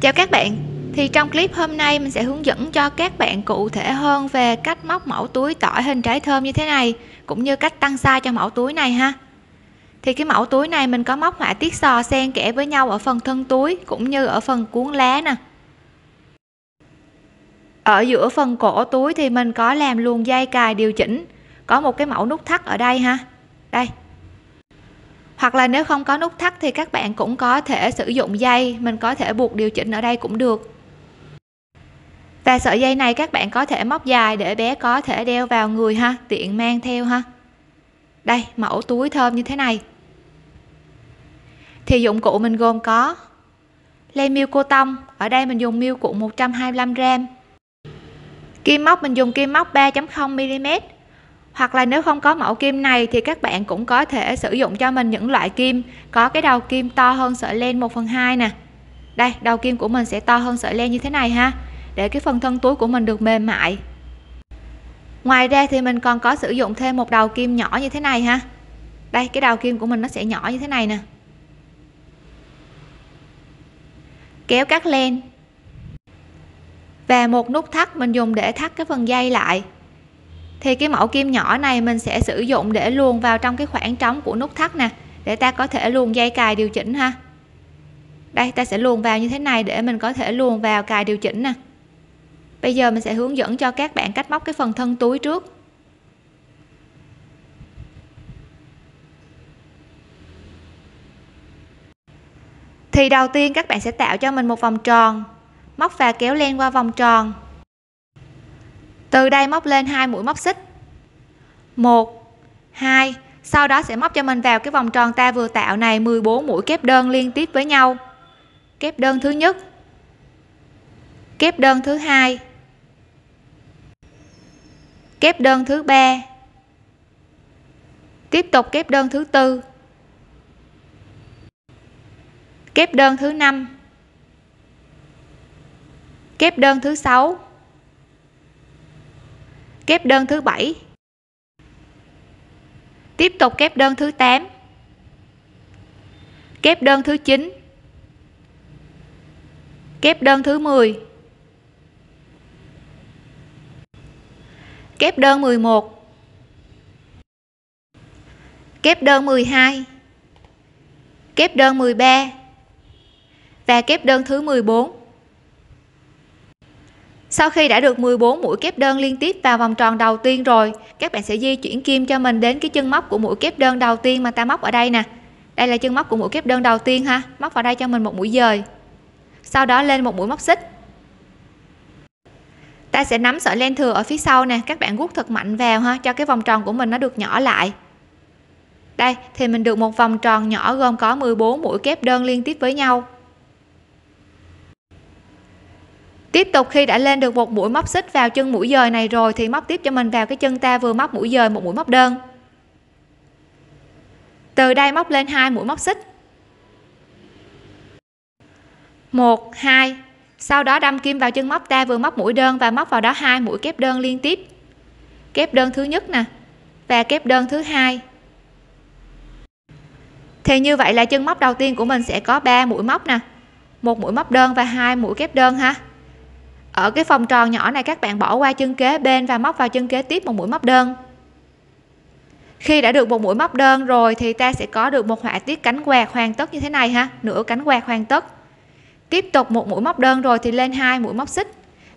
Chào các bạn. Thì trong clip hôm nay mình sẽ hướng dẫn cho các bạn cụ thể hơn về cách móc mẫu túi tỏi hình trái thơm như thế này, cũng như cách tăng size cho mẫu túi này ha. Thì cái mẫu túi này mình có móc họa tiết sò xen kẽ với nhau ở phần thân túi, cũng như ở phần cuốn lá nè. Ở giữa phần cổ túi thì mình có làm luồn dây cài điều chỉnh, có một cái mẫu nút thắt ở đây ha. Đây hoặc là nếu không có nút thắt thì các bạn cũng có thể sử dụng dây, mình có thể buộc điều chỉnh ở đây cũng được. Và sợi dây này các bạn có thể móc dài để bé có thể đeo vào người ha, tiện mang theo ha. Đây, mẫu túi thơm như thế này. Thì dụng cụ mình gồm có len miêu cô tông, ở đây mình dùng miêu cuộn 125 gram. Kim móc, mình dùng kim móc 3.0 mm hoặc là nếu không có mẫu kim này thì các bạn cũng có thể sử dụng cho mình những loại kim. Có cái đầu kim to hơn sợi len 1 phần 2 nè. Đây, đầu kim của mình sẽ to hơn sợi len như thế này ha. Để cái phần thân túi của mình được mềm mại. Ngoài ra thì mình còn có sử dụng thêm một đầu kim nhỏ như thế này ha. Đây, cái đầu kim của mình nó sẽ nhỏ như thế này nè. Kéo cắt len. Và một nút thắt mình dùng để thắt cái phần dây lại thì cái mẫu kim nhỏ này mình sẽ sử dụng để luồn vào trong cái khoảng trống của nút thắt nè, để ta có thể luồn dây cài điều chỉnh ha. Đây, ta sẽ luồn vào như thế này để mình có thể luồn vào cài điều chỉnh nè. Bây giờ mình sẽ hướng dẫn cho các bạn cách móc cái phần thân túi trước. Thì đầu tiên các bạn sẽ tạo cho mình một vòng tròn, móc và kéo len qua vòng tròn từ đây móc lên hai mũi móc xích. Một, hai, sau đó sẽ móc cho mình vào cái vòng tròn ta vừa tạo này 14 mũi kép đơn liên tiếp với nhau. Kép đơn thứ nhất, kép đơn thứ hai, kép đơn thứ ba, tiếp tục kép đơn thứ tư, kép đơn thứ năm, kép đơn thứ sáu kép đơn thứ bảy. Tiếp tục kép đơn thứ 8 kép đơn thứ 9 kép đơn thứ 10 kép đơn 11 kép đơn 12 kép đơn 13 và kép đơn thứ 14 sau khi đã được 14 mũi kép đơn liên tiếp vào vòng tròn đầu tiên rồi, các bạn sẽ di chuyển kim cho mình đến cái chân móc của mũi kép đơn đầu tiên mà ta móc ở đây nè. Đây là chân móc của mũi kép đơn đầu tiên ha, móc vào đây cho mình một mũi dời. Sau đó lên một mũi móc xích. Ta sẽ nắm sợi len thừa ở phía sau nè, các bạn guốc thật mạnh vào ha, cho cái vòng tròn của mình nó được nhỏ lại. Đây, thì mình được một vòng tròn nhỏ gồm có 14 mũi kép đơn liên tiếp với nhau. Tiếp tục, khi đã lên được một mũi móc xích vào chân mũi dời này rồi thì móc tiếp cho mình vào cái chân ta vừa móc mũi dời, một mũi móc đơn. Từ đây móc lên hai mũi móc xích. Một, hai. Sau đó đâm kim vào chân móc ta vừa móc mũi đơn và móc vào đó hai mũi kép đơn liên tiếp. Kép đơn thứ nhất nè và kép đơn thứ hai. Thì như vậy là chân móc đầu tiên của mình sẽ có 3 mũi móc nè. Một mũi móc đơn và hai mũi kép đơn ha ở cái vòng tròn nhỏ này các bạn bỏ qua chân kế bên và móc vào chân kế tiếp một mũi móc đơn. Khi đã được một mũi móc đơn rồi thì ta sẽ có được một họa tiết cánh quạt hoàn tất như thế này ha, nửa cánh quạt hoàn tất. Tiếp tục một mũi móc đơn rồi thì lên hai mũi móc xích.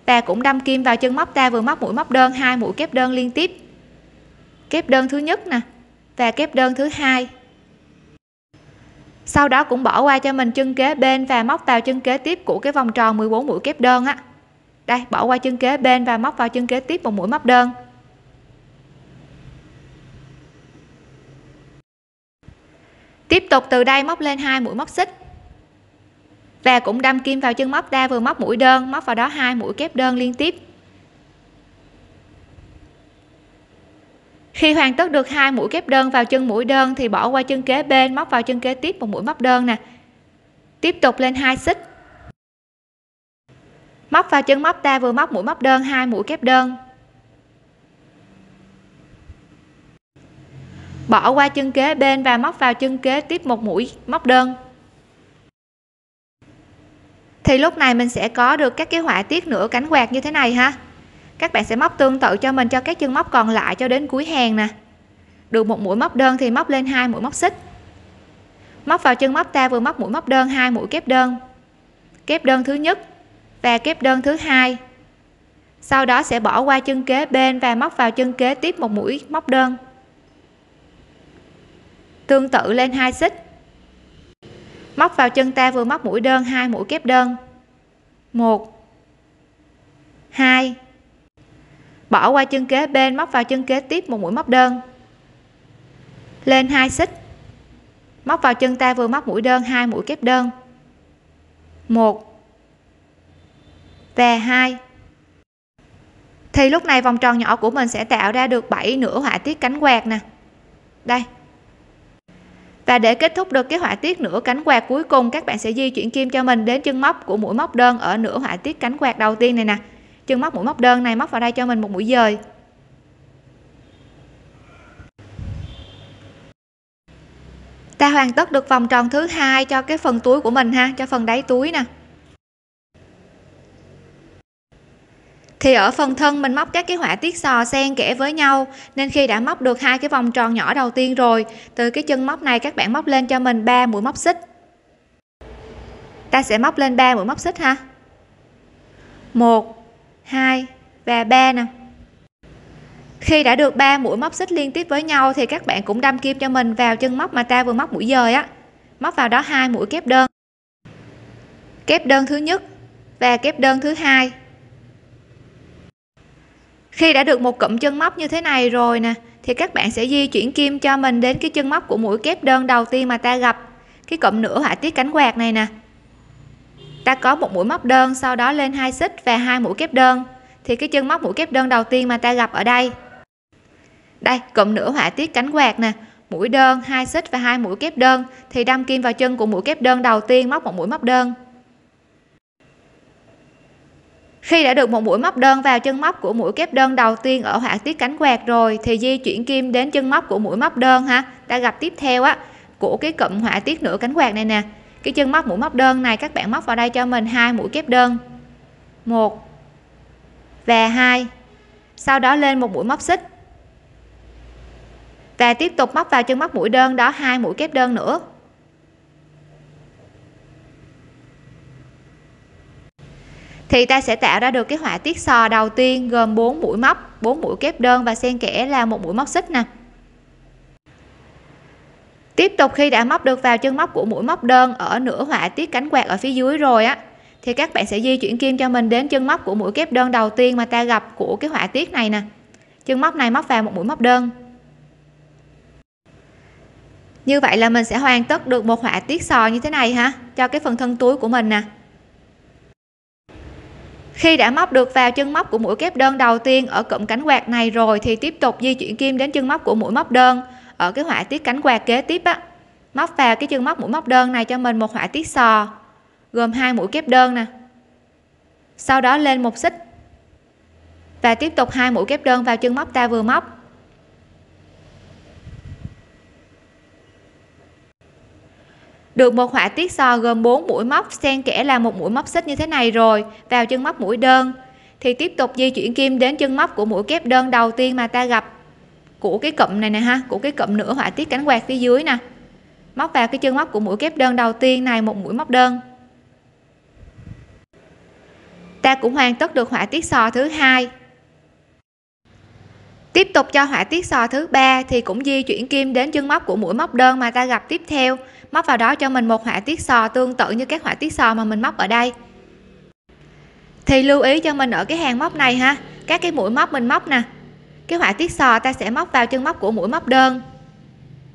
Ta cũng đâm kim vào chân móc, ta vừa móc mũi móc đơn, hai mũi kép đơn liên tiếp. Kép đơn thứ nhất nè và kép đơn thứ hai. Sau đó cũng bỏ qua cho mình chân kế bên và móc vào chân kế tiếp của cái vòng tròn 14 mũi kép đơn á đây, bỏ qua chân kế bên và móc vào chân kế tiếp một mũi móc đơn. Tiếp tục từ đây móc lên hai mũi móc xích. Và cũng đâm kim vào chân móc đa vừa móc mũi đơn, móc vào đó hai mũi kép đơn liên tiếp. Khi hoàn tất được hai mũi kép đơn vào chân mũi đơn thì bỏ qua chân kế bên, móc vào chân kế tiếp một mũi móc đơn nè. Tiếp tục lên hai xích móc vào chân móc ta vừa móc mũi móc đơn, hai mũi kép đơn. Bỏ qua chân kế bên và móc vào chân kế tiếp một mũi móc đơn. Thì lúc này mình sẽ có được các cái họa tiết nửa cánh quạt như thế này ha. Các bạn sẽ móc tương tự cho mình cho các chân móc còn lại cho đến cuối hàng nè. Được một mũi móc đơn thì móc lên hai mũi móc xích. Móc vào chân móc ta vừa móc mũi móc đơn, hai mũi kép đơn. Kép đơn thứ nhất và kép đơn thứ hai. Sau đó sẽ bỏ qua chân kế bên và móc vào chân kế tiếp một mũi móc đơn. Tương tự lên hai xích. Móc vào chân ta vừa móc mũi đơn, hai mũi kép đơn. Một. Hai. Bỏ qua chân kế bên, móc vào chân kế tiếp một mũi móc đơn. Lên hai xích. Móc vào chân ta vừa móc mũi đơn, hai mũi kép đơn. Một và hai. Thì lúc này vòng tròn nhỏ của mình sẽ tạo ra được 7 nửa họa tiết cánh quạt nè. Đây. Và để kết thúc được cái họa tiết nửa cánh quạt cuối cùng, các bạn sẽ di chuyển kim cho mình đến chân móc của mũi móc đơn ở nửa họa tiết cánh quạt đầu tiên này nè. Chân móc mũi móc đơn này móc vào đây cho mình một mũi dời. Ta hoàn tất được vòng tròn thứ hai cho cái phần túi của mình ha, cho phần đáy túi nè. Thì ở phần thân mình móc các cái họa tiết sò xen kẽ với nhau, nên khi đã móc được hai cái vòng tròn nhỏ đầu tiên rồi, từ cái chân móc này các bạn móc lên cho mình 3 mũi móc xích. Ta sẽ móc lên 3 mũi móc xích ha. 1 2 và 3 nè. Khi đã được 3 mũi móc xích liên tiếp với nhau thì các bạn cũng đâm kim cho mình vào chân móc mà ta vừa móc mũi dời á. Móc vào đó hai mũi kép đơn. Kép đơn thứ nhất và kép đơn thứ hai khi đã được một cụm chân móc như thế này rồi nè, thì các bạn sẽ di chuyển kim cho mình đến cái chân móc của mũi kép đơn đầu tiên mà ta gặp. Cái cụm nửa họa tiết cánh quạt này nè. Ta có một mũi móc đơn, sau đó lên hai xích và hai mũi kép đơn. Thì cái chân móc mũi kép đơn đầu tiên mà ta gặp ở đây. Đây, cụm nửa họa tiết cánh quạt nè. Mũi đơn, hai xích và hai mũi kép đơn. Thì đâm kim vào chân của mũi kép đơn đầu tiên, móc một mũi móc đơn khi đã được một mũi móc đơn vào chân móc của mũi kép đơn đầu tiên ở họa tiết cánh quạt rồi, thì di chuyển kim đến chân móc của mũi móc đơn ha. Ta gặp tiếp theo á, của cái cụm họa tiết nửa cánh quạt này nè. Cái chân móc mũi móc đơn này các bạn móc vào đây cho mình hai mũi kép đơn. Một và hai. Sau đó lên một mũi móc xích. Và tiếp tục móc vào chân móc mũi đơn đó hai mũi kép đơn nữa. Thì ta sẽ tạo ra được cái họa tiết sò đầu tiên gồm 4 mũi móc 4 mũi kép đơn và xen kẽ là một mũi móc xích nè. Tiếp tục khi đã móc được vào chân móc của mũi móc đơn ở nửa họa tiết cánh quạt ở phía dưới rồi á, thì các bạn sẽ di chuyển kim cho mình đến chân móc của mũi kép đơn đầu tiên mà ta gặp của cái họa tiết này nè. Chân móc này móc vào một mũi móc đơn. Như vậy là mình sẽ hoàn tất được một họa tiết sò như thế này ha, cho cái phần thân túi của mình nè khi đã móc được vào chân móc của mũi kép đơn đầu tiên ở cụm cánh quạt này rồi thì tiếp tục di chuyển kim đến chân móc của mũi móc đơn. Ở cái họa tiết cánh quạt kế tiếp á, móc vào cái chân móc mũi móc đơn này cho mình một họa tiết sò, gồm hai mũi kép đơn nè. Sau đó lên một xích. Và tiếp tục hai mũi kép đơn vào chân móc ta vừa móc. Được một họa tiết sò gồm 4 mũi móc, xen kẽ là một mũi móc xích như thế này rồi, vào chân móc mũi đơn. Thì tiếp tục di chuyển kim đến chân móc của mũi kép đơn đầu tiên mà ta gặp của cái cụm này nè ha, của cái cụm nửa họa tiết cánh quạt phía dưới nè. Móc vào cái chân móc của mũi kép đơn đầu tiên này, một mũi móc đơn. Ta cũng hoàn tất được họa tiết sò thứ hai. Tiếp tục cho họa tiết sò thứ ba thì cũng di chuyển kim đến chân móc của mũi móc đơn mà ta gặp tiếp theo móc vào đó cho mình một họa tiết sò tương tự như các họa tiết sò mà mình móc ở đây. Thì lưu ý cho mình ở cái hàng móc này ha, các cái mũi móc mình móc nè. Cái họa tiết sò ta sẽ móc vào chân móc của mũi móc đơn.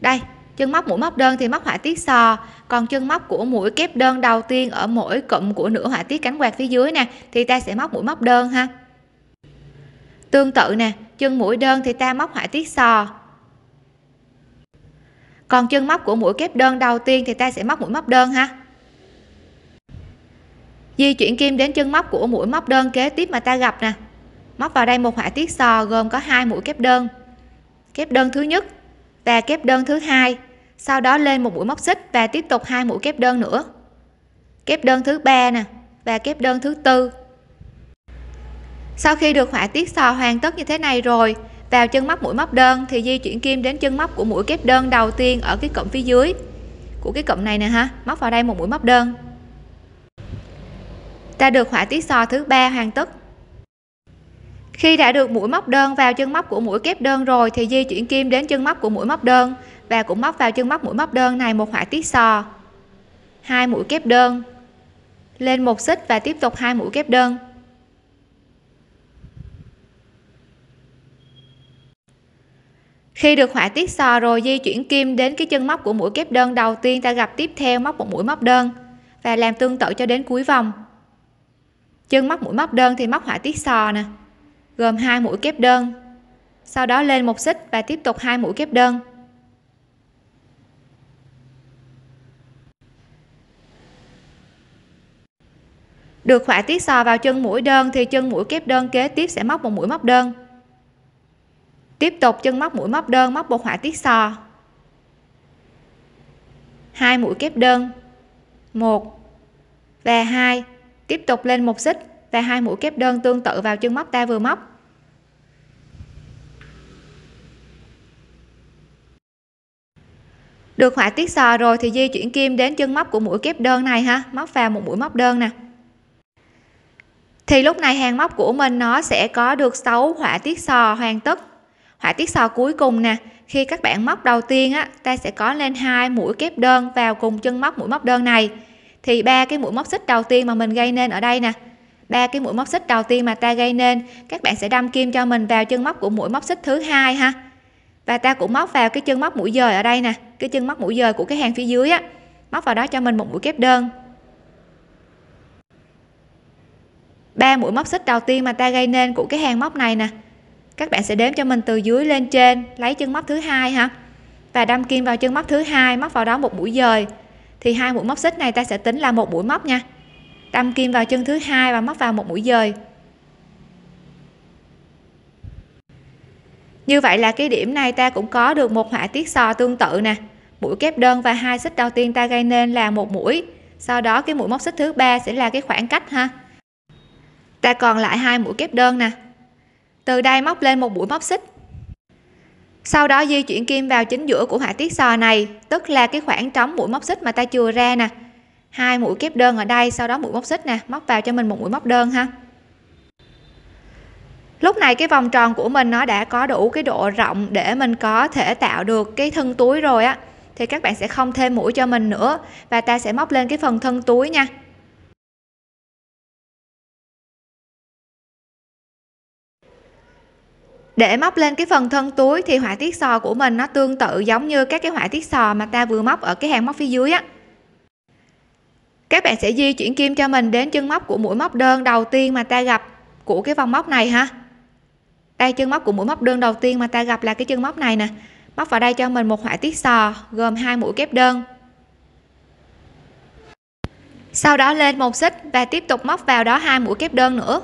Đây, chân móc mũi móc đơn thì móc họa tiết sò, còn chân móc của mũi kép đơn đầu tiên ở mỗi cụm của nửa họa tiết cánh quạt phía dưới nè, thì ta sẽ móc mũi móc đơn ha. Tương tự nè, chân mũi đơn thì ta móc họa tiết sò còn chân móc của mũi kép đơn đầu tiên thì ta sẽ móc mũi móc đơn ha. Di chuyển kim đến chân móc của mũi móc đơn kế tiếp mà ta gặp nè. Móc vào đây một họa tiết sò gồm có hai mũi kép đơn. Kép đơn thứ nhất và kép đơn thứ hai, sau đó lên một mũi móc xích và tiếp tục hai mũi kép đơn nữa. Kép đơn thứ ba nè và kép đơn thứ tư. Sau khi được họa tiết sò hoàn tất như thế này rồi vào chân móc mũi móc đơn thì di chuyển kim đến chân móc của mũi kép đơn đầu tiên ở cái cụm phía dưới của cái cụm này nè ha. Móc vào đây một mũi móc đơn. Ta được họa tiết sò thứ ba hoàn tất. Khi đã được mũi móc đơn vào chân móc của mũi kép đơn rồi thì di chuyển kim đến chân móc của mũi móc đơn và cũng móc vào chân móc mũi móc đơn này một họa tiết sò. Hai mũi kép đơn. Lên một xích và tiếp tục hai mũi kép đơn. Khi được họa tiết sò rồi, di chuyển kim đến cái chân móc của mũi kép đơn đầu tiên ta gặp tiếp theo móc một mũi móc đơn và làm tương tự cho đến cuối vòng. Chân móc mũi móc đơn thì móc họa tiết sò nè, gồm hai mũi kép đơn, sau đó lên một xích và tiếp tục hai mũi kép đơn. Được họa tiết sò vào chân mũi đơn thì chân mũi kép đơn kế tiếp sẽ móc một mũi móc đơn tiếp tục chân móc mũi móc đơn, móc một họa tiết sò. Hai mũi kép đơn. Một và hai. Tiếp tục lên một xích và hai mũi kép đơn tương tự vào chân móc ta vừa móc. Được họa tiết sò rồi thì di chuyển kim đến chân móc của mũi kép đơn này ha. Móc vào một mũi móc đơn nè. Thì lúc này hàng móc của mình nó sẽ có được 6 họa tiết sò hoàn tất họa tiết sò cuối cùng nè. Khi các bạn móc đầu tiên á, ta sẽ có lên hai mũi kép đơn vào cùng chân móc mũi móc đơn này. Thì ba cái mũi móc xích đầu tiên mà mình gây nên ở đây nè. Ba cái mũi móc xích đầu tiên mà ta gây nên, các bạn sẽ đâm kim cho mình vào chân móc của mũi móc xích thứ hai ha. Và ta cũng móc vào cái chân móc mũi dời ở đây nè, cái chân móc mũi dời của cái hàng phía dưới á. Móc vào đó cho mình một mũi kép đơn. Ba mũi móc xích đầu tiên mà ta gây nên của cái hàng móc này nè các bạn sẽ đếm cho mình từ dưới lên trên, lấy chân móc thứ hai ha và đâm kim vào chân móc thứ hai, móc vào đó một mũi dời. Thì hai mũi móc xích này ta sẽ tính là một mũi móc nha. Đâm kim vào chân thứ hai và móc vào một mũi dời. Như vậy là cái điểm này ta cũng có được một họa tiết sò tương tự nè. Mũi kép đơn và hai xích đầu tiên ta gây nên là một mũi. Sau đó cái mũi móc xích thứ ba sẽ là cái khoảng cách ha. Ta còn lại hai mũi kép đơn nè từ đây móc lên một mũi móc xích. Sau đó di chuyển kim vào chính giữa của họa tiết sò này, tức là cái khoảng trống mũi móc xích mà ta chừa ra nè. Hai mũi kép đơn ở đây, sau đó mũi móc xích nè, móc vào cho mình một mũi móc đơn ha. Lúc này cái vòng tròn của mình nó đã có đủ cái độ rộng để mình có thể tạo được cái thân túi rồi á. Thì các bạn sẽ không thêm mũi cho mình nữa, và ta sẽ móc lên cái phần thân túi nha. Để móc lên cái phần thân túi thì họa tiết sò của mình nó tương tự giống như các cái họa tiết sò mà ta vừa móc ở cái hàng móc phía dưới á. Các bạn sẽ di chuyển kim cho mình đến chân móc của mũi móc đơn đầu tiên mà ta gặp của cái vòng móc này ha. Đây, chân móc của mũi móc đơn đầu tiên mà ta gặp là cái chân móc này nè. Móc vào đây cho mình một họa tiết sò, gồm hai mũi kép đơn. Sau đó lên một xích và tiếp tục móc vào đó hai mũi kép đơn nữa.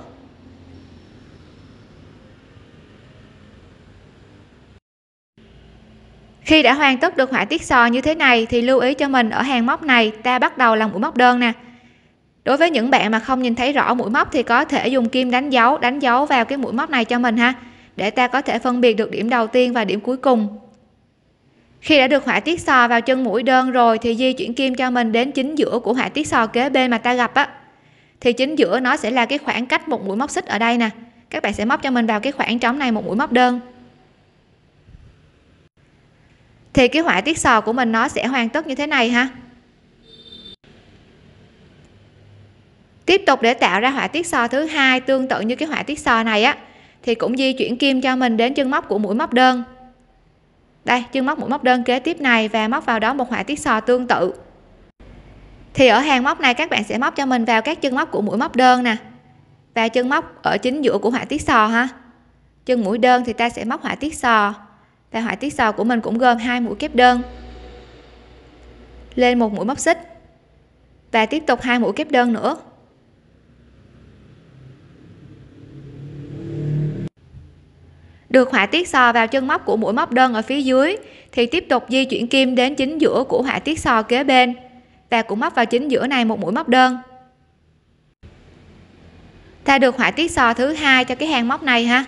Khi đã hoàn tất được họa tiết sò như thế này thì lưu ý cho mình ở hàng móc này, ta bắt đầu là mũi móc đơn nè. Đối với những bạn mà không nhìn thấy rõ mũi móc thì có thể dùng kim đánh dấu đánh dấu vào cái mũi móc này cho mình ha, để ta có thể phân biệt được điểm đầu tiên và điểm cuối cùng. Khi đã được họa tiết sò vào chân mũi đơn rồi thì di chuyển kim cho mình đến chính giữa của họa tiết sò kế bên mà ta gặp á. Thì chính giữa nó sẽ là cái khoảng cách một mũi móc xích ở đây nè. Các bạn sẽ móc cho mình vào cái khoảng trống này một mũi móc đơn thì cái họa tiết sò của mình nó sẽ hoàn tất như thế này ha. Tiếp tục để tạo ra họa tiết sò thứ hai tương tự như cái họa tiết sò này á, thì cũng di chuyển kim cho mình đến chân móc của mũi móc đơn. Đây, chân móc mũi móc đơn kế tiếp này và móc vào đó một họa tiết sò tương tự. Thì ở hàng móc này các bạn sẽ móc cho mình vào các chân móc của mũi móc đơn nè và chân móc ở chính giữa của họa tiết sò ha. Chân mũi đơn thì ta sẽ móc họa tiết sò và họa tiết sò của mình cũng gồm hai mũi kép đơn. Lên một mũi móc xích. Và tiếp tục hai mũi kép đơn nữa. Được họa tiết sò vào chân móc của mũi móc đơn ở phía dưới, thì tiếp tục di chuyển kim đến chính giữa của họa tiết sò kế bên, và cũng móc vào chính giữa này một mũi móc đơn. Ta được họa tiết sò thứ hai cho cái hàng móc này ha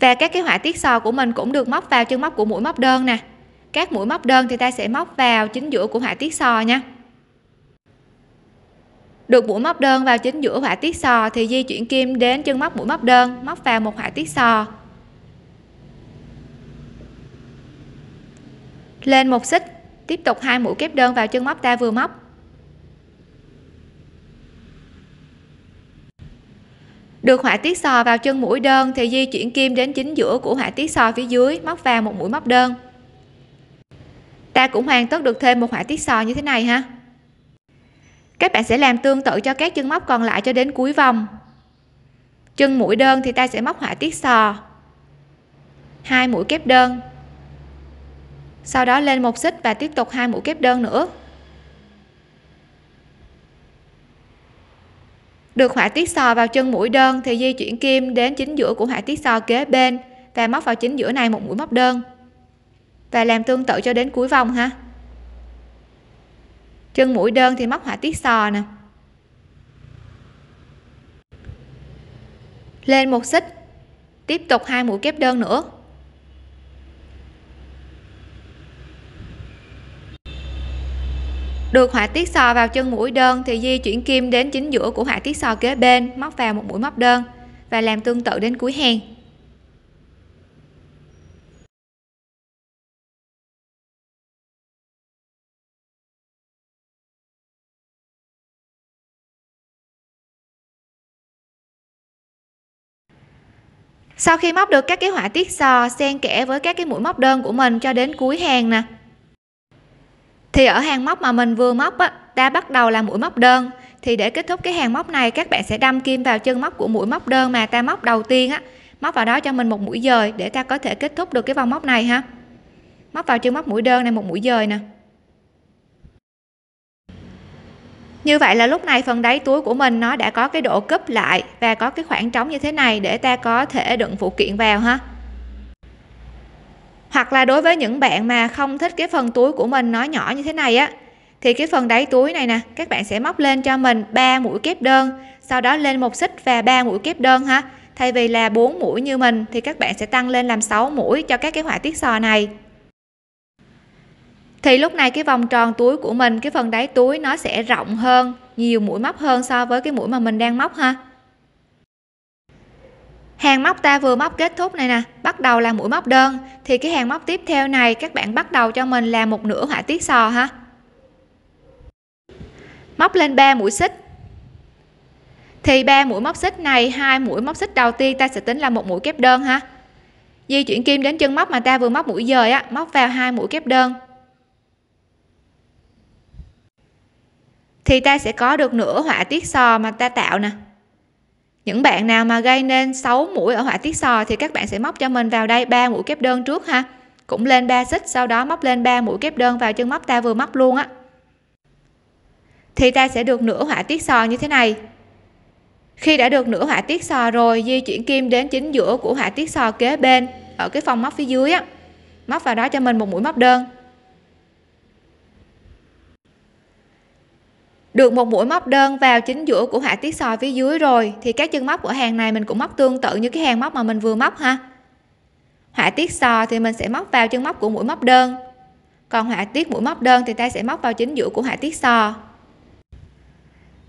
và các cái họa tiết sò của mình cũng được móc vào chân móc của mũi móc đơn nè. Các mũi móc đơn thì ta sẽ móc vào chính giữa của họa tiết sò nha. Được mũi móc đơn vào chính giữa họa tiết sò thì di chuyển kim đến chân móc mũi móc đơn, móc vào một họa tiết sò. Lên một xích, tiếp tục hai mũi kép đơn vào chân móc ta vừa móc. Được họa tiết sò vào chân mũi đơn thì di chuyển kim đến chính giữa của họa tiết sò phía dưới, móc vào một mũi móc đơn. Ta cũng hoàn tất được thêm một họa tiết sò như thế này ha. Các bạn sẽ làm tương tự cho các chân móc còn lại cho đến cuối vòng. Chân mũi đơn thì ta sẽ móc họa tiết sò. Hai mũi kép đơn. Sau đó lên một xích và tiếp tục hai mũi kép đơn nữa. Được họa tiết sò vào chân mũi đơn thì di chuyển kim đến chính giữa của họa tiết sò kế bên và móc vào chính giữa này một mũi móc đơn. Và làm tương tự cho đến cuối vòng ha. Chân mũi đơn thì móc họa tiết sò nè. Lên một xích, tiếp tục hai mũi kép đơn nữa. Được họa tiết sò vào chân mũi đơn thì di chuyển kim đến chính giữa của họa tiết sò kế bên, móc vào một mũi móc đơn và làm tương tự đến cuối hàng sau khi móc được các cái họa tiết sò xen kẽ với các cái mũi móc đơn của mình cho đến cuối hàng nè thì ở hàng móc mà mình vừa móc á ta bắt đầu là mũi móc đơn. Thì để kết thúc cái hàng móc này, các bạn sẽ đâm kim vào chân móc của mũi móc đơn mà ta móc đầu tiên á. Móc vào đó cho mình một mũi dời để ta có thể kết thúc được cái vòng móc này ha. Móc vào chân móc mũi đơn này, một mũi dời nè. Như vậy là lúc này phần đáy túi của mình nó đã có cái độ cúp lại và có cái khoảng trống như thế này để ta có thể đựng phụ kiện vào ha hoặc là đối với những bạn mà không thích cái phần túi của mình nó nhỏ như thế này á, thì cái phần đáy túi này nè, các bạn sẽ móc lên cho mình 3 mũi kép đơn, sau đó lên một xích và 3 mũi kép đơn ha. Thay vì là 4 mũi như mình, thì các bạn sẽ tăng lên làm 6 mũi cho các cái họa tiết sò này. Thì lúc này cái vòng tròn túi của mình, cái phần đáy túi nó sẽ rộng hơn, nhiều mũi móc hơn so với cái mũi mà mình đang móc ha hàng móc ta vừa móc kết thúc này nè, bắt đầu là mũi móc đơn. Thì cái hàng móc tiếp theo này, các bạn bắt đầu cho mình là một nửa họa tiết sò ha. Móc lên 3 mũi xích. Thì ba mũi móc xích này, hai mũi móc xích đầu tiên ta sẽ tính là một mũi kép đơn ha. Di chuyển kim đến chân móc mà ta vừa móc mũi dời á, móc vào hai mũi kép đơn. Thì ta sẽ có được nửa họa tiết sò mà ta tạo nè những bạn nào mà gây nên 6 mũi ở họa tiết sò thì các bạn sẽ móc cho mình vào đây ba mũi kép đơn trước ha. Cũng lên 3 xích, sau đó móc lên 3 mũi kép đơn vào chân móc ta vừa móc luôn á. Thì ta sẽ được nửa họa tiết sò như thế này. Khi đã được nửa họa tiết sò rồi, di chuyển kim đến chính giữa của họa tiết sò kế bên, ở cái phòng móc phía dưới á. Móc vào đó cho mình một mũi móc đơn. Được một mũi móc đơn vào chính giữa của họa tiết sò phía dưới rồi, thì các chân móc của hàng này mình cũng móc tương tự như cái hàng móc mà mình vừa móc ha. Họa tiết sò thì mình sẽ móc vào chân móc của mũi móc đơn. Còn họa tiết mũi móc đơn thì ta sẽ móc vào chính giữa của họa tiết sò.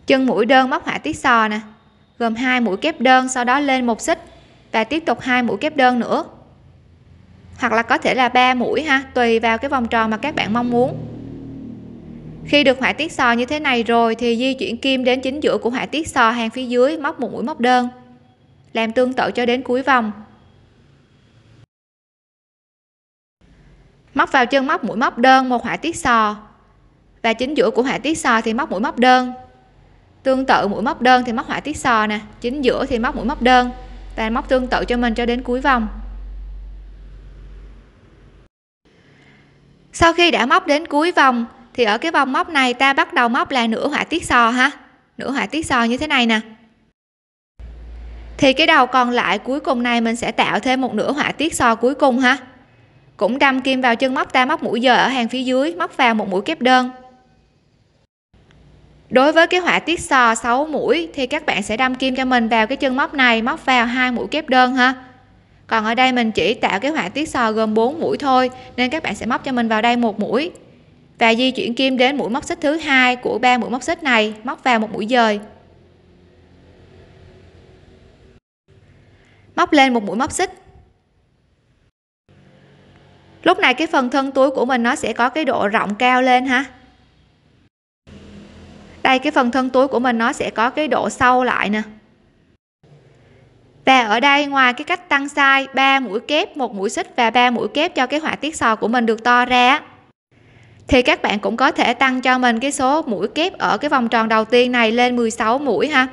Chân mũi đơn móc họa tiết sò nè, gồm hai mũi kép đơn, sau đó lên một xích và tiếp tục hai mũi kép đơn nữa. Hoặc là có thể là ba mũi ha, tùy vào cái vòng tròn mà các bạn mong muốn khi được họa tiết sò như thế này rồi thì di chuyển kim đến chính giữa của họa tiết sò hàng phía dưới, móc một mũi, móc đơn. Làm tương tự cho đến cuối vòng. Móc vào chân, móc mũi, móc đơn, một họa tiết sò. Và chính giữa của họa tiết sò thì móc mũi, móc đơn. Tương tự mũi, móc đơn thì móc họa tiết sò nè. Chính giữa thì móc mũi, móc đơn. Và móc tương tự cho mình cho đến cuối vòng. Sau khi đã móc đến cuối vòng thì ở cái vòng móc này ta bắt đầu móc là nửa họa tiết sò ha. Nửa họa tiết sò như thế này nè. Thì cái đầu còn lại cuối cùng này mình sẽ tạo thêm một nửa họa tiết sò cuối cùng ha. Cũng đâm kim vào chân móc ta móc mũi giờ ở hàng phía dưới, móc vào một mũi kép đơn. Đối với cái họa tiết sò 6 mũi thì các bạn sẽ đâm kim cho mình vào cái chân móc này, móc vào hai mũi kép đơn ha. Còn ở đây mình chỉ tạo cái họa tiết sò gồm 4 mũi thôi, nên các bạn sẽ móc cho mình vào đây một mũi và di chuyển kim đến mũi móc xích thứ hai của ba mũi móc xích này, móc vào một mũi dời. Móc lên một mũi móc xích. Lúc này cái phần thân túi của mình nó sẽ có cái độ rộng cao lên ha. Đây, cái phần thân túi của mình nó sẽ có cái độ sâu lại nè. Và ở đây, ngoài cái cách tăng size 3 mũi kép, một mũi xích và 3 mũi kép cho cái họa tiết sò của mình được to ra thì các bạn cũng có thể tăng cho mình cái số mũi kép ở cái vòng tròn đầu tiên này lên 16 mũi ha.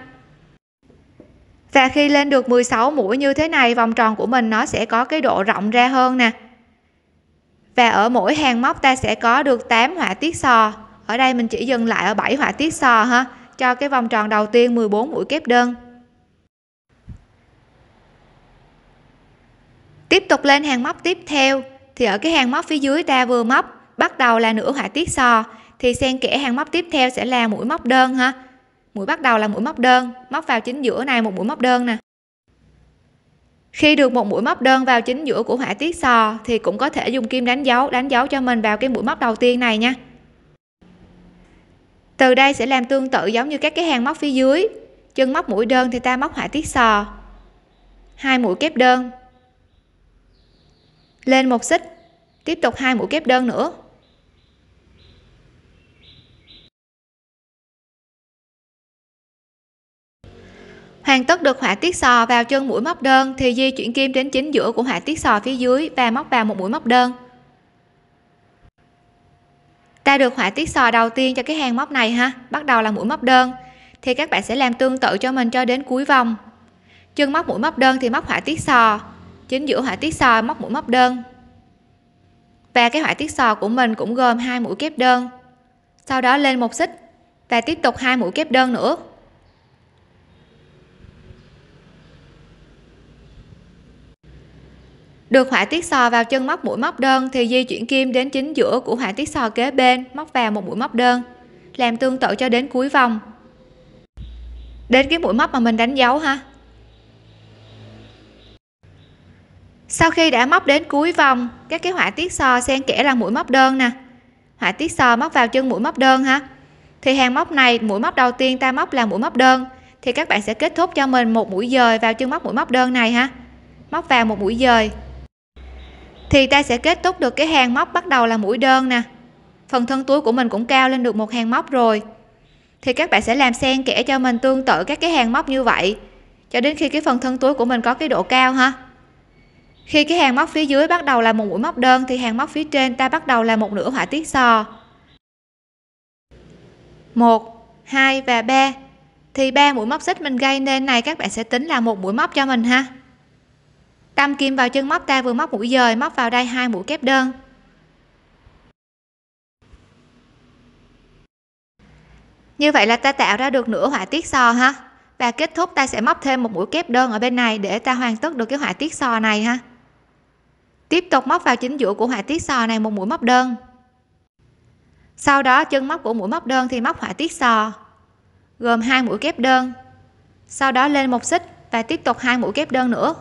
Và khi lên được 16 mũi như thế này, vòng tròn của mình nó sẽ có cái độ rộng ra hơn nè. Và ở mỗi hàng móc ta sẽ có được 8 họa tiết sò. Ở đây mình chỉ dừng lại ở 7 họa tiết sò ha, cho cái vòng tròn đầu tiên 14 mũi kép đơn. Tiếp tục lên hàng móc tiếp theo. Thì ở cái hàng móc phía dưới ta vừa móc bắt đầu là nửa họa tiết sò, thì xen kẽ hàng móc tiếp theo sẽ là mũi móc đơn ha. Mũi bắt đầu là mũi móc đơn, móc vào chính giữa này một mũi móc đơn nè. Khi được một mũi móc đơn vào chính giữa của họa tiết sò, thì cũng có thể dùng kim đánh dấu đánh dấu cho mình vào cái mũi móc đầu tiên này nha. Từ đây sẽ làm tương tự giống như các cái hàng móc phía dưới. Chân móc mũi đơn thì ta móc họa tiết sò. Hai mũi kép đơn. Lên một xích. Tiếp tục hai mũi kép đơn nữa. Hoàn tất được họa tiết sò vào chân mũi móc đơn thì di chuyển kim đến chính giữa của họa tiết sò phía dưới và móc vào một mũi móc đơn. Ta được họa tiết sò đầu tiên cho cái hàng móc này ha, bắt đầu là mũi móc đơn, thì các bạn sẽ làm tương tự cho mình cho đến cuối vòng. Chân móc mũi móc đơn thì móc họa tiết sò, chính giữa họa tiết sò móc mũi móc đơn. Và cái họa tiết sò của mình cũng gồm hai mũi kép đơn. Sau đó lên một xích và tiếp tục hai mũi kép đơn nữa. Được họa tiết sò vào chân móc mũi móc đơn thì di chuyển kim đến chính giữa của họa tiết sò kế bên, móc vào một mũi móc đơn, làm tương tự cho đến cuối vòng. Đến cái mũi móc mà mình đánh dấu ha. Sau khi đã móc đến cuối vòng, các cái họa tiết sò xen kẽ là mũi móc đơn nè. Họa tiết sò móc vào chân mũi móc đơn ha. Thì hàng móc này, mũi móc đầu tiên ta móc là mũi móc đơn, thì các bạn sẽ kết thúc cho mình một mũi dời vào chân móc mũi móc đơn này ha. Móc vào một mũi dời thì ta sẽ kết thúc được cái hàng móc bắt đầu là mũi đơn nè. Phần thân túi của mình cũng cao lên được một hàng móc rồi. Thì các bạn sẽ làm xen kẽ cho mình tương tự các cái hàng móc như vậy. Cho đến khi cái phần thân túi của mình có cái độ cao ha. Khi cái hàng móc phía dưới bắt đầu là một mũi móc đơn, thì hàng móc phía trên ta bắt đầu là một nửa họa tiết sò. 1 2 và 3 thì ba mũi móc xích mình gây nên này, các bạn sẽ tính là một mũi móc cho mình ha đâm kim vào chân móc ta vừa móc mũi dời, móc vào đây hai mũi kép đơn. Như vậy là ta tạo ra được nửa họa tiết sò ha. Và kết thúc ta sẽ móc thêm một mũi kép đơn ở bên này để ta hoàn tất được cái họa tiết sò này ha. Tiếp tục móc vào chính giữa của họa tiết sò này một mũi móc đơn. Sau đó chân móc của mũi móc đơn thì móc họa tiết sò, gồm hai mũi kép đơn. Sau đó lên một xích và tiếp tục hai mũi kép đơn nữa.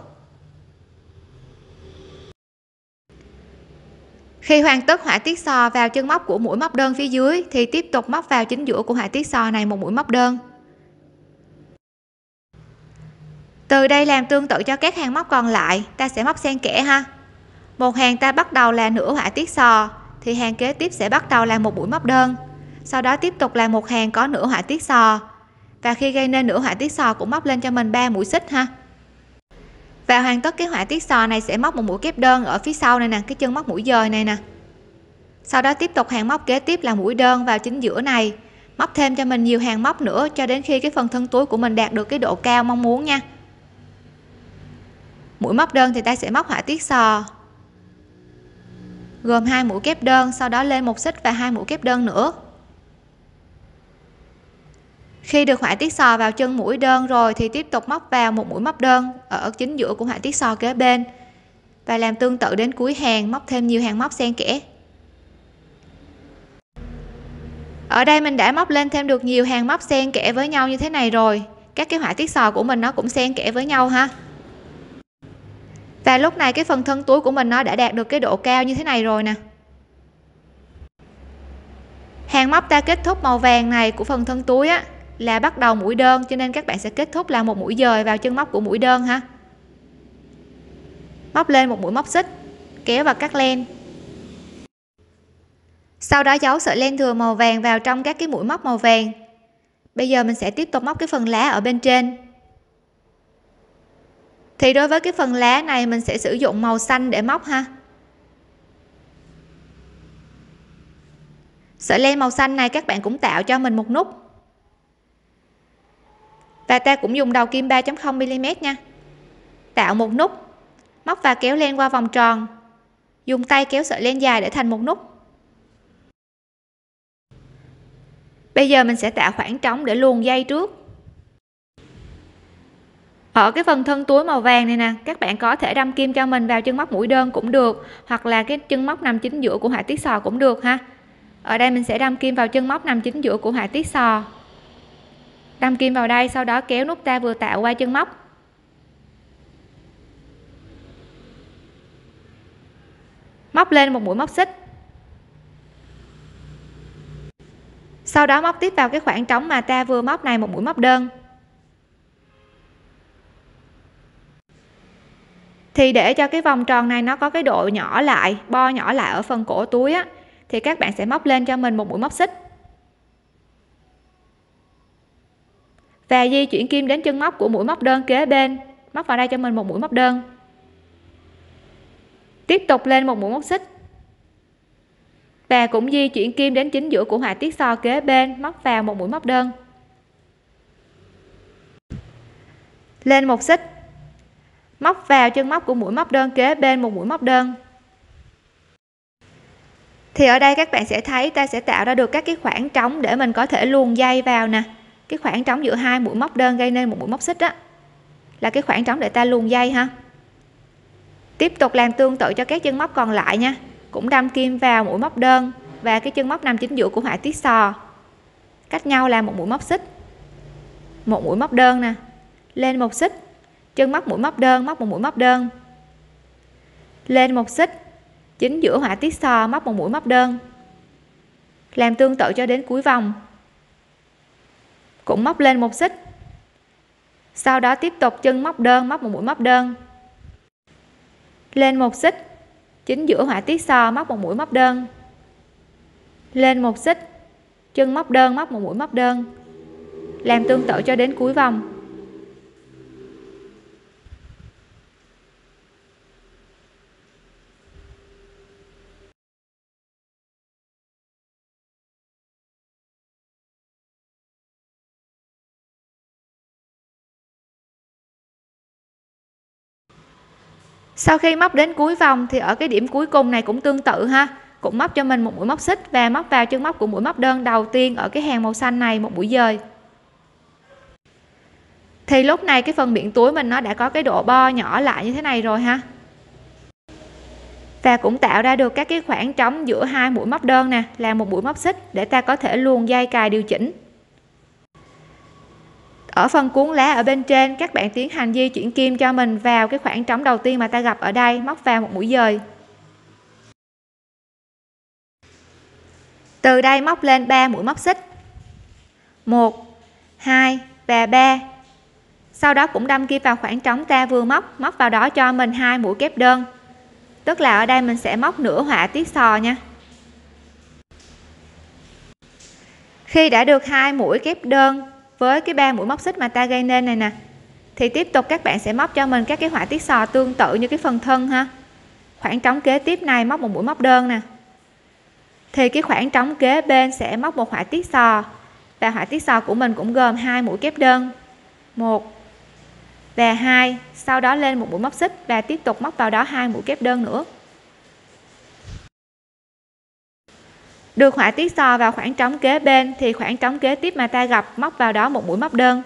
Khi hoàn tất họa tiết sò vào chân móc của mũi móc đơn phía dưới, thì tiếp tục móc vào chính giữa của họa tiết sò này một mũi móc đơn. Từ đây làm tương tự cho các hàng móc còn lại, ta sẽ móc xen kẽ ha. Một hàng ta bắt đầu là nửa họa tiết sò, thì hàng kế tiếp sẽ bắt đầu là một mũi móc đơn. Sau đó tiếp tục là một hàng có nửa họa tiết sò. Và khi gây nên nửa họa tiết sò cũng móc lên cho mình ba mũi xích ha và hoàn tất cái họa tiết sò này sẽ móc một mũi kép đơn ở phía sau này nè, cái chân móc mũi dời này nè. Sau đó tiếp tục hàng móc kế tiếp là mũi đơn vào chính giữa này. Móc thêm cho mình nhiều hàng móc nữa cho đến khi cái phần thân túi của mình đạt được cái độ cao mong muốn nha. Mũi móc đơn thì ta sẽ móc họa tiết sò. Gồm hai mũi kép đơn, sau đó lên một xích và hai mũi kép đơn nữa khi được họa tiết sò vào chân mũi đơn rồi thì tiếp tục móc vào một mũi móc đơn ở chính giữa của họa tiết sò kế bên. Và làm tương tự đến cuối hàng, móc thêm nhiều hàng móc xen kẽ. Ở đây mình đã móc lên thêm được nhiều hàng móc xen kẽ với nhau như thế này rồi. Các cái họa tiết sò của mình nó cũng xen kẽ với nhau ha. Và lúc này cái phần thân túi của mình nó đã đạt được cái độ cao như thế này rồi nè. Hàng móc ta kết thúc màu vàng này của phần thân túi á là bắt đầu mũi đơn, cho nên các bạn sẽ kết thúc là một mũi dời vào chân móc của mũi đơn ha. Móc lên một mũi móc xích, kéo và cắt len. Sau đó giấu sợi len thừa màu vàng vào trong các cái mũi móc màu vàng. Bây giờ mình sẽ tiếp tục móc cái phần lá ở bên trên. Thì đối với cái phần lá này mình sẽ sử dụng màu xanh để móc ha. Sợi len màu xanh này các bạn cũng tạo cho mình một nút và ta cũng dùng đầu kim 3.0 mm nha. Tạo một nút. Móc và kéo len qua vòng tròn. Dùng tay kéo sợi len dài để thành một nút. Bây giờ mình sẽ tạo khoảng trống để luồn dây trước. Ở cái phần thân túi màu vàng này nè, các bạn có thể đâm kim cho mình vào chân móc mũi đơn cũng được, hoặc là cái chân móc nằm chính giữa của họa tiết sò cũng được ha. Ở đây mình sẽ đâm kim vào chân móc nằm chính giữa của họa tiết sò đâm kim vào đây, sau đó kéo nút ta vừa tạo qua chân móc. Móc lên một mũi móc xích. Sau đó móc tiếp vào cái khoảng trống mà ta vừa móc này, một mũi móc đơn. Thì để cho cái vòng tròn này nó có cái độ nhỏ lại, bo nhỏ lại ở phần cổ túi á, thì các bạn sẽ móc lên cho mình một mũi móc xích. Và di chuyển kim đến chân móc của mũi móc đơn kế bên. Móc vào đây cho mình một mũi móc đơn. Tiếp tục lên một mũi móc xích. Và cũng di chuyển kim đến chính giữa của họa tiết so kế bên, móc vào một mũi móc đơn. Lên một xích. Móc vào chân móc của mũi móc đơn kế bên một mũi móc đơn. Thì ở đây các bạn sẽ thấy ta sẽ tạo ra được các cái khoảng trống để mình có thể luồn dây vào nè cái khoảng trống giữa hai mũi móc đơn gây nên một mũi móc xích đó là cái khoảng trống để ta luồn dây ha. Tiếp tục làm tương tự cho các chân móc còn lại nha. Cũng đâm kim vào mũi móc đơn và cái chân móc nằm chính giữa của họa tiết sò. Cách nhau là một mũi móc xích, một mũi móc đơn nè. Lên một xích, chân móc mũi móc đơn móc một mũi móc đơn. Lên một xích, chính giữa họa tiết sò móc một mũi móc đơn. Làm tương tự cho đến cuối vòng cũng móc lên một xích. Sau đó tiếp tục chân móc đơn, móc một mũi móc đơn. Lên một xích, chính giữa họa tiết sò móc một mũi móc đơn. Lên một xích, chân móc đơn, móc một mũi móc đơn. Làm tương tự cho đến cuối vòng. Sau khi móc đến cuối vòng thì ở cái điểm cuối cùng này cũng tương tự ha. Cũng móc cho mình một mũi móc xích và móc vào chân móc của mũi móc đơn đầu tiên ở cái hàng màu xanh này một mũi dời. Thì lúc này cái phần miệng túi mình nó đã có cái độ bo nhỏ lại như thế này rồi ha. Và cũng tạo ra được các cái khoảng trống giữa hai mũi móc đơn nè, là một mũi móc xích để ta có thể luồn dây cài điều chỉnh ở phần cuốn lá ở bên trên, các bạn tiến hành di chuyển kim cho mình vào cái khoảng trống đầu tiên mà ta gặp ở đây, móc vào một mũi dời. Từ đây móc lên 3 mũi móc xích. 1 2 và 3 sau đó cũng đâm kim vào khoảng trống ta vừa móc móc vào đó cho mình hai mũi kép đơn. Tức là ở đây mình sẽ móc nửa họa tiết sò nha. Khi đã được hai mũi kép đơn với cái ba mũi móc xích mà ta gây nên này nè. Thì tiếp tục các bạn sẽ móc cho mình các cái họa tiết sò tương tự như cái phần thân ha. Khoảng trống kế tiếp này móc một mũi móc đơn nè. Thì cái khoảng trống kế bên sẽ móc một họa tiết sò và họa tiết sò của mình cũng gồm hai mũi kép đơn. Một và hai, sau đó lên một mũi móc xích và tiếp tục móc vào đó hai mũi kép đơn nữa. Được họa tiết sò vào khoảng trống kế bên thì khoảng trống kế tiếp mà ta gặp móc vào đó một mũi móc đơn.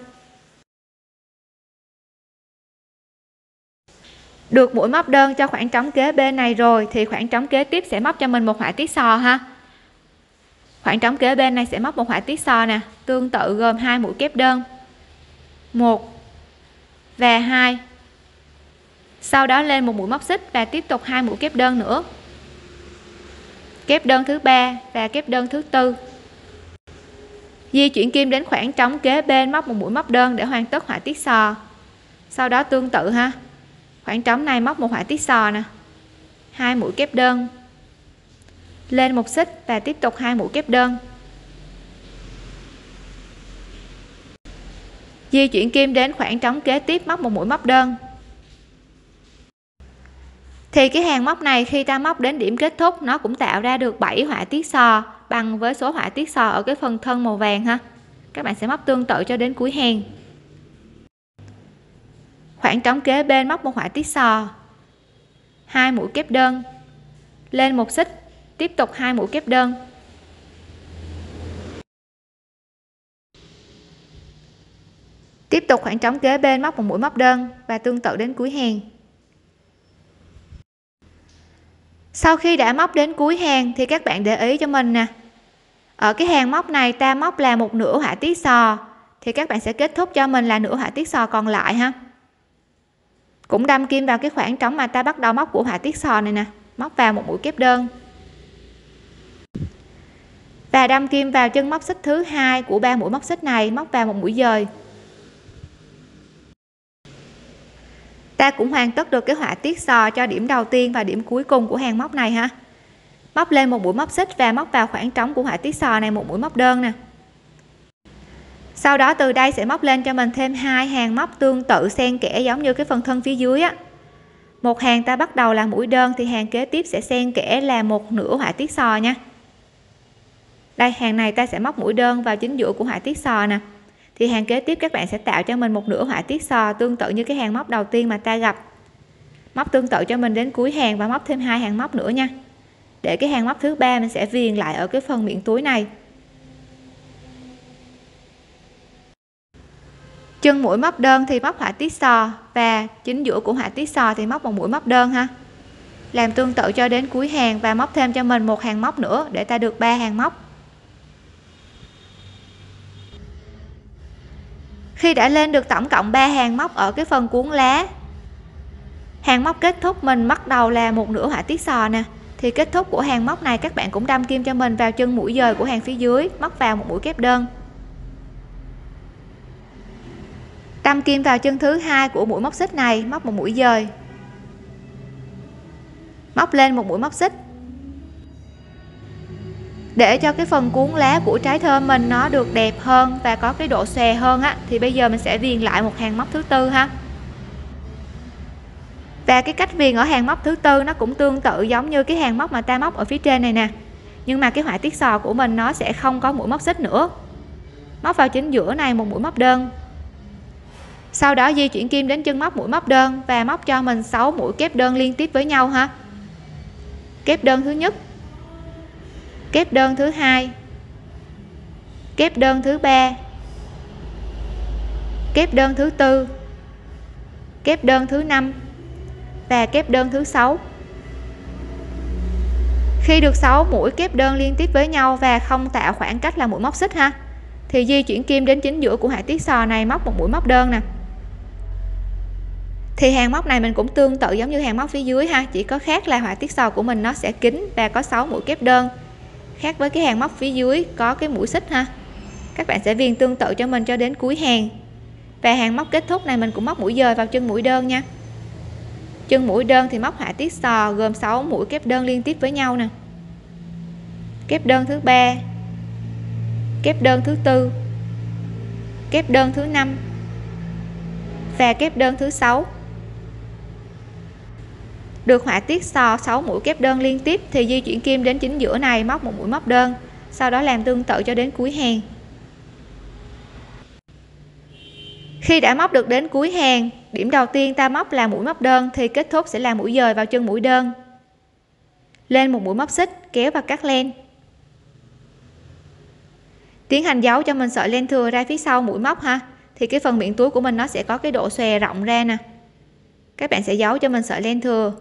Được mũi móc đơn cho khoảng trống kế bên này rồi thì khoảng trống kế tiếp sẽ móc cho mình một họa tiết sò ha. Khoảng trống kế bên này sẽ móc một họa tiết sò nè, tương tự gồm hai mũi kép đơn. Một và hai. Sau đó lên một mũi móc xích và tiếp tục hai mũi kép đơn nữa kép đơn thứ ba và kép đơn thứ tư. Di chuyển kim đến khoảng trống kế bên móc một mũi móc đơn để hoàn tất họa tiết sò. Sau đó tương tự ha. Khoảng trống này móc một họa tiết sò nè. Hai mũi kép đơn. Lên một xích và tiếp tục hai mũi kép đơn. Di chuyển kim đến khoảng trống kế tiếp móc một mũi móc đơn thì cái hàng móc này khi ta móc đến điểm kết thúc, nó cũng tạo ra được 7 họa tiết sò bằng với số họa tiết sò ở cái phần thân màu vàng ha. Các bạn sẽ móc tương tự cho đến cuối hàng. Khoảng trống kế bên móc một họa tiết sò. Hai mũi kép đơn. Lên một xích, tiếp tục hai mũi kép đơn. Tiếp tục khoảng trống kế bên móc một mũi móc đơn và tương tự đến cuối hàng. Sau khi đã móc đến cuối hàng thì các bạn để ý cho mình nè. Ở cái hàng móc này ta móc là một nửa họa tiết sò, thì các bạn sẽ kết thúc cho mình là nửa họa tiết sò còn lại ha. Cũng đâm kim vào cái khoảng trống mà ta bắt đầu móc của họa tiết sò này nè, móc vào một mũi kép đơn. Và đâm kim vào chân móc xích thứ hai của ba mũi móc xích này, móc vào một mũi dời. Ta cũng hoàn tất được cái họa tiết sò cho điểm đầu tiên và điểm cuối cùng của hàng móc này ha. Móc lên một mũi móc xích và móc vào khoảng trống của họa tiết sò này một mũi móc đơn nè. Sau đó từ đây sẽ móc lên cho mình thêm hai hàng móc tương tự xen kẽ giống như cái phần thân phía dưới á. Một hàng ta bắt đầu là mũi đơn thì hàng kế tiếp sẽ xen kẽ là một nửa họa tiết sò nha. Đây, hàng này ta sẽ móc mũi đơn vào chính giữa của họa tiết sò nè thì hàng kế tiếp các bạn sẽ tạo cho mình một nửa họa tiết sò tương tự như cái hàng móc đầu tiên mà ta gặp. Móc tương tự cho mình đến cuối hàng và móc thêm hai hàng móc nữa nha. Để cái hàng móc thứ ba mình sẽ viền lại ở cái phần miệng túi này. Chân mũi móc đơn thì móc họa tiết sò và chính giữa của họa tiết sò thì móc một mũi móc đơn ha. Làm tương tự cho đến cuối hàng và móc thêm cho mình một hàng móc nữa để ta được ba hàng móc. Khi đã lên được tổng cộng 3 hàng móc ở cái phần cuốn lá, hàng móc kết thúc mình bắt đầu là một nửa họa tiết sò nè. Thì kết thúc của hàng móc này các bạn cũng đâm kim cho mình vào chân mũi dời của hàng phía dưới, móc vào một mũi kép đơn. Đâm kim vào chân thứ hai của mũi móc xích này, móc một mũi dời. Móc lên một mũi móc xích để cho cái phần cuốn lá của trái thơm mình nó được đẹp hơn và có cái độ xòe hơn á, thì bây giờ mình sẽ viền lại một hàng móc thứ tư ha. Và cái cách viền ở hàng móc thứ tư nó cũng tương tự giống như cái hàng móc mà ta móc ở phía trên này nè. Nhưng mà cái họa tiết sò của mình nó sẽ không có mũi móc xích nữa. Móc vào chính giữa này một mũi móc đơn. Sau đó di chuyển kim đến chân móc mũi móc đơn và móc cho mình 6 mũi kép đơn liên tiếp với nhau ha. Kép đơn thứ nhất kép đơn thứ hai. Kép đơn thứ ba. Kép đơn thứ tư. Kép đơn thứ năm và kép đơn thứ sáu. Khi được 6 mũi kép đơn liên tiếp với nhau và không tạo khoảng cách là mũi móc xích ha, thì di chuyển kim đến chính giữa của họa tiết sò này móc một mũi móc đơn nè. Thì hàng móc này mình cũng tương tự giống như hàng móc phía dưới ha, chỉ có khác là họa tiết sò của mình nó sẽ kín và có 6 mũi kép đơn khác với cái hàng móc phía dưới, có cái mũi xích ha. Các bạn sẽ viền tương tự cho mình cho đến cuối hàng. Và hàng móc kết thúc này mình cũng móc mũi dời vào chân mũi đơn nha. Chân mũi đơn thì móc họa tiết sò gồm 6 mũi kép đơn liên tiếp với nhau nè. Kép đơn thứ ba, kép đơn thứ tư, kép đơn thứ năm và kép đơn thứ sáu được họa tiết sò 6 mũi kép đơn liên tiếp thì di chuyển kim đến chính giữa này móc một mũi móc đơn, sau đó làm tương tự cho đến cuối hàng. Khi đã móc được đến cuối hàng, điểm đầu tiên ta móc là mũi móc đơn thì kết thúc sẽ là mũi dời vào chân mũi đơn. Lên một mũi móc xích, kéo và cắt len. Tiến hành giấu cho mình sợi len thừa ra phía sau mũi móc ha, thì cái phần miệng túi của mình nó sẽ có cái độ xòe rộng ra nè. Các bạn sẽ giấu cho mình sợi len thừa.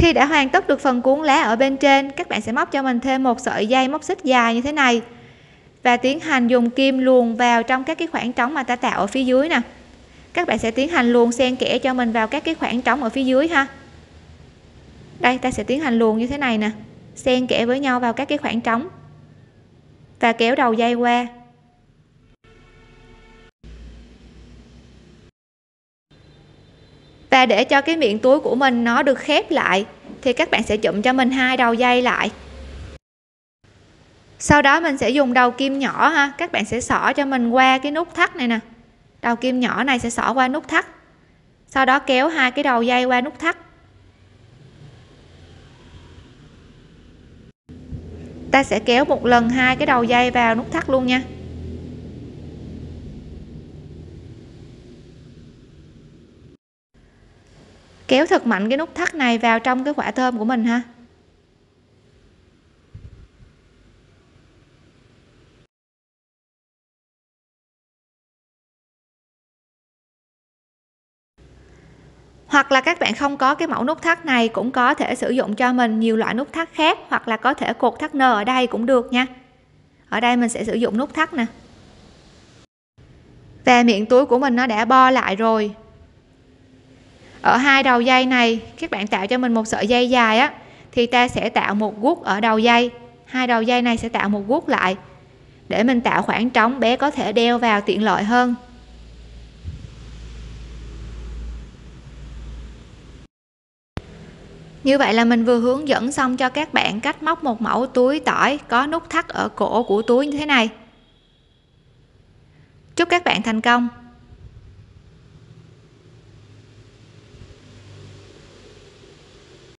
Khi đã hoàn tất được phần cuốn lá ở bên trên, các bạn sẽ móc cho mình thêm một sợi dây móc xích dài như thế này. Và tiến hành dùng kim luồn vào trong các cái khoảng trống mà ta tạo ở phía dưới nè. Các bạn sẽ tiến hành luồn xen kẽ cho mình vào các cái khoảng trống ở phía dưới ha. Đây, ta sẽ tiến hành luồn như thế này nè. Xen kẽ với nhau vào các cái khoảng trống. Và kéo đầu dây qua. Và để cho cái miệng túi của mình nó được khép lại, thì các bạn sẽ chụm cho mình hai đầu dây lại. Sau đó mình sẽ dùng đầu kim nhỏ ha, các bạn sẽ xỏ cho mình qua cái nút thắt này nè. Đầu kim nhỏ này sẽ xỏ qua nút thắt. Sau đó kéo hai cái đầu dây qua nút thắt. Ta sẽ kéo một lần hai cái đầu dây vào nút thắt luôn nha. Kéo thật mạnh cái nút thắt này vào trong cái quả thơm của mình ha. Hoặc là các bạn không có cái mẫu nút thắt này cũng có thể sử dụng cho mình nhiều loại nút thắt khác, hoặc là có thể cột thắt nơ ở đây cũng được nha. Ở đây mình sẽ sử dụng nút thắt nè. Và miệng túi của mình nó đã bo lại rồi ở hai đầu dây này, các bạn tạo cho mình một sợi dây dài á, thì ta sẽ tạo một guốc ở đầu dây. Hai đầu dây này sẽ tạo một guốc lại, để mình tạo khoảng trống bé có thể đeo vào tiện lợi hơn. Như vậy là mình vừa hướng dẫn xong cho các bạn cách móc một mẫu túi tỏi có nút thắt ở cổ của túi như thế này. Chúc các bạn thành công!